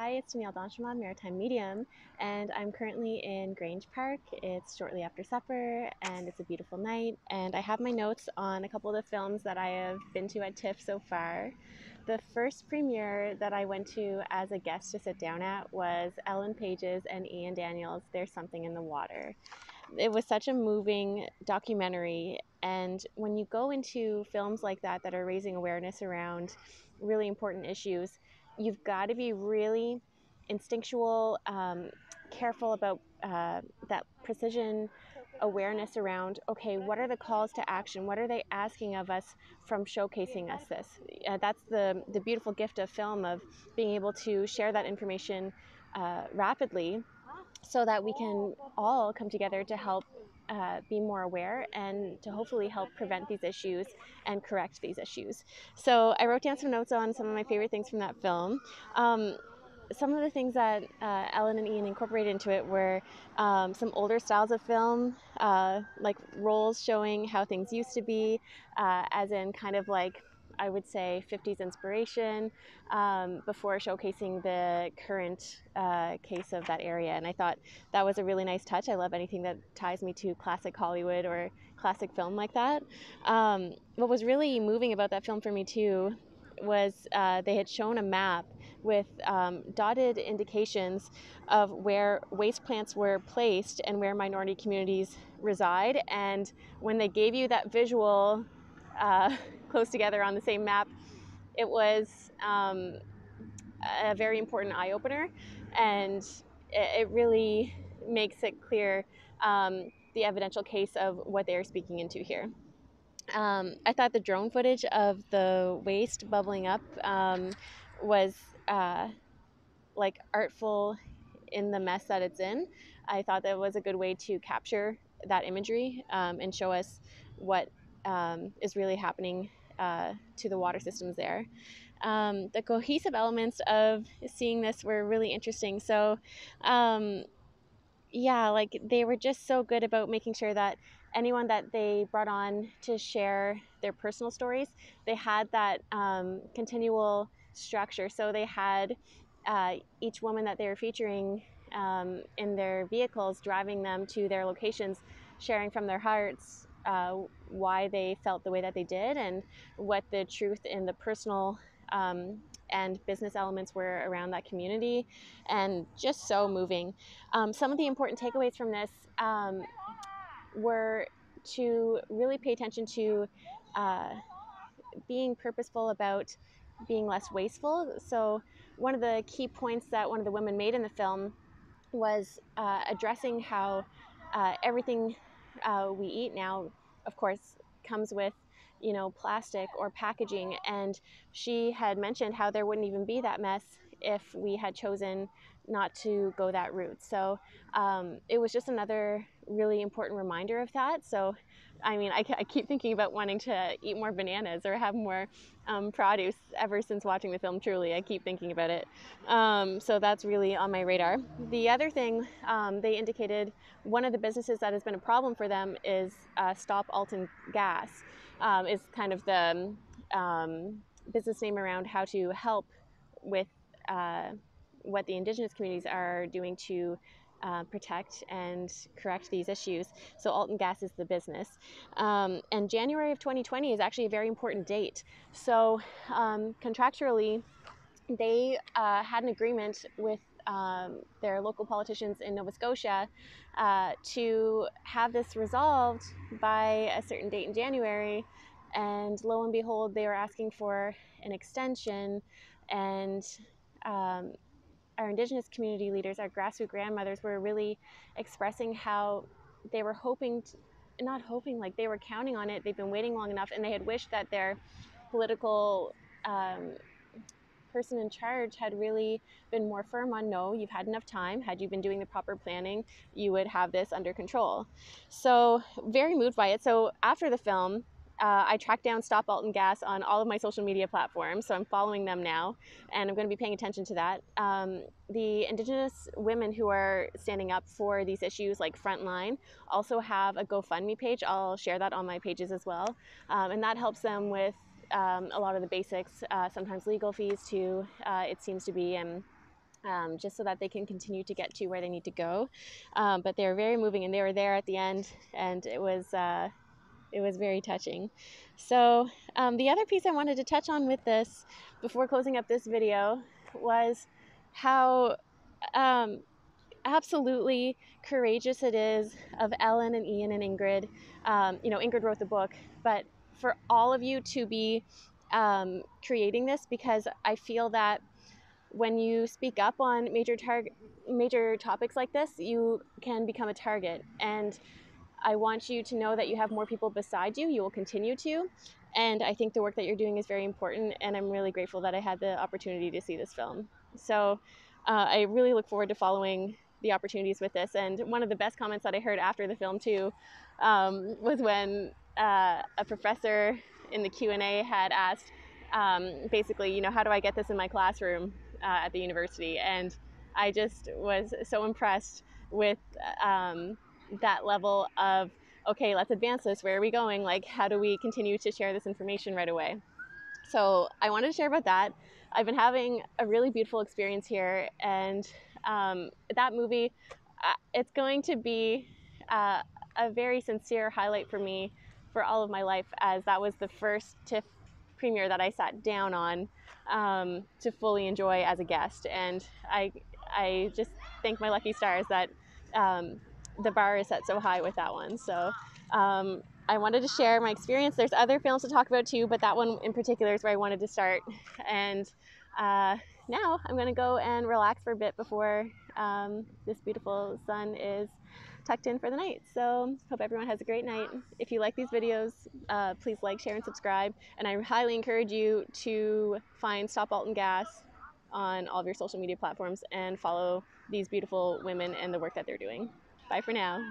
Hi, it's Danielle d'Entremont, Maritime Medium, and I'm currently in Grange Park. It's shortly after supper, and it's a beautiful night. And I have my notes on a couple of the films that I have been to at TIFF so far. The first premiere that I went to as a guest to sit down at was Ellen Page's and Ian Daniel's There's Something in the Water. It was such a moving documentary, and when you go into films like that that are raising awareness around really important issues, you've got to be really instinctual, um, careful about uh, that precision awareness around okay what are the calls to action? What are they asking of us from showcasing us this? Uh, that's the the beautiful gift of film of being able to share that information uh, rapidly so that we can all come together to help uh, be more aware and to hopefully help prevent these issues and correct these issues. So I wrote down some notes on some of my favorite things from that film. Um, some of the things that uh, Ellen and Ian incorporated into it were um, some older styles of film, uh, like roles showing how things used to be, uh, as in kind of like I would say 50s inspiration um, before showcasing the current uh, case of that area. And I thought that was a really nice touch. I love anything that ties me to classic Hollywood or classic film like that. Um, what was really moving about that film for me too was uh, they had shown a map with um, dotted indications of where waste plants were placed and where minority communities reside. And when they gave you that visual uh, close together on the same map, it was um, a very important eye opener, and it, it really makes it clear um, the evidential case of what they are speaking into here. Um, I thought the drone footage of the waste bubbling up um, was uh, like artful in the mess that it's in. I thought that was a good way to capture that imagery um, and show us what um, is really happening uh, to the water systems there. Um, the cohesive elements of seeing this were really interesting. So, um, yeah, like they were just so good about making sure that anyone that they brought on to share their personal stories, they had that um, continual structure. So they had uh, each woman that they were featuring um, in their vehicles, driving them to their locations, sharing from their hearts uh, why they felt the way that they did and what the truth in the personal um, and business elements were around that community, and just so moving. Um, some of the important takeaways from this um, were to really pay attention to uh, being purposeful about being less wasteful. So, one of the key points that one of the women made in the film was uh, addressing how uh, everything uh, we eat now, of course, comes with you know plastic or packaging. And she had mentioned how there wouldn't even be that mess if we had chosen not to go that route. So um, it was just another really important reminder of that. So I mean, I, I, keep thinking about wanting to eat more bananas or have more um, produce ever since watching the film. Truly, I keep thinking about it. Um, so that's really on my radar. The other thing um, they indicated one of the businesses that has been a problem for them is uh, Stop Alton Gas. Um, is kind of the um, business name around how to help with uh, what the indigenous communities are doing to uh, protect and correct these issues. So Alton Gas is the business. Um, and January of 2020 is actually a very important date. So um, contractually, they uh, had an agreement with um, their local politicians in Nova Scotia uh, to have this resolved by a certain date in January. And lo and behold, they were asking for an extension and um, our Indigenous community leaders, our grassroots grandmothers, were really expressing how they were hoping, to, not hoping, like they were counting on it. They've been waiting long enough, and they had wished that their political um, person in charge had really been more firm on no, you've had enough time. Had you been doing the proper planning, you would have this under control. So, very moved by it. So, after the film, uh, I tracked down Stop Alton Gas on all of my social media platforms, so I'm following them now, and I'm going to be paying attention to that. Um, the Indigenous women who are standing up for these issues, like Frontline, also have a GoFundMe page. I'll share that on my pages as well, um, and that helps them with um, a lot of the basics, uh, sometimes legal fees too, uh, it seems to be, and Um, just so that they can continue to get to where they need to go. Um, but they were very moving, and they were there at the end, and it was uh, it was very touching. So um, the other piece I wanted to touch on with this before closing up this video was how um, absolutely courageous it is of Ellen and Ian and Ingrid. Um, you know, Ingrid wrote the book, but for all of you to be um, creating this because I feel that when you speak up on major target major topics like this, you can become a target. And I want you to know that you have more people beside you. You will continue to. And I think the work that you're doing is very important. And I'm really grateful that I had the opportunity to see this film. So uh, I really look forward to following the opportunities with this. And one of the best comments that I heard after the film too um, was when uh, a professor in the Q and A had asked, um, basically, you know, how do I get this in my classroom uh, at the university? And I just was so impressed with um, that level of okay, let's advance this. Where are we going? Like, how do we continue to share this information right away? So I wanted to share about that. I've been having a really beautiful experience here, and um, that movie, uh, it's going to be uh, a very sincere highlight for me for all of my life, as that was the first TIFF premiere that I sat down on um, to fully enjoy as a guest, and I I just thank my lucky stars that um, the bar is set so high with that one. So um, I wanted to share my experience. There's other films to talk about too, but that one in particular is where I wanted to start. And uh, now I'm going to go and relax for a bit before um, this beautiful sun is tucked in for the night. So hope everyone has a great night. If you like these videos, uh, please like, share, and subscribe. And I highly encourage you to find Stop Alton Gas on all of your social media platforms and follow these beautiful women and the work that they're doing. Bye for now.